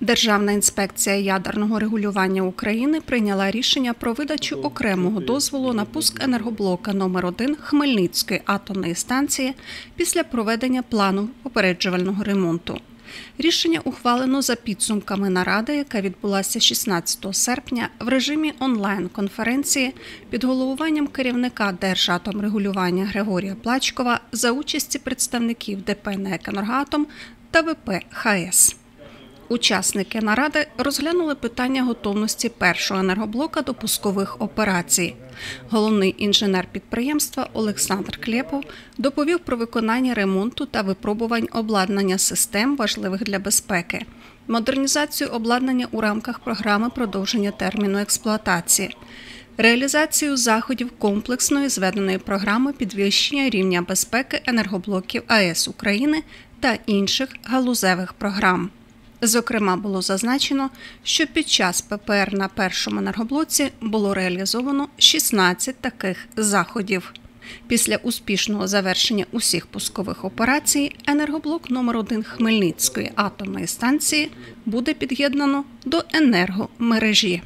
Державна інспекція ядерного регулювання України прийняла рішення про видачу окремого дозволу на пуск енергоблока номер 1 Хмельницької атомної станції після проведення плану попереджувального ремонту. Рішення ухвалено за підсумками наради, яка відбулася 16 серпня в режимі онлайн-конференції під головуванням керівника Держатомрегулювання Григорія Плачкова за участі представників ДП «НЕК та ВП ХС. Учасники наради розглянули питання готовності першого енергоблока до пускових операцій. Головний інженер підприємства Олександр Клєпов доповів про виконання ремонту та випробувань обладнання систем, важливих для безпеки, модернізацію обладнання у рамках програми продовження терміну експлуатації. Реалізацію заходів комплексної зведеної програми підвищення рівня безпеки енергоблоків АЕС України та інших галузевих програм. Зокрема, було зазначено, що під час ППР на першому енергоблоці було реалізовано 16 таких заходів. Після успішного завершення усіх пускових операцій енергоблок номер 1 Хмельницької атомної станції буде під'єднано до енергомережі.